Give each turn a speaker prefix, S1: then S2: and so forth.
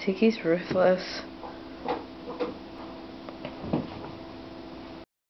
S1: Tiki's ruthless.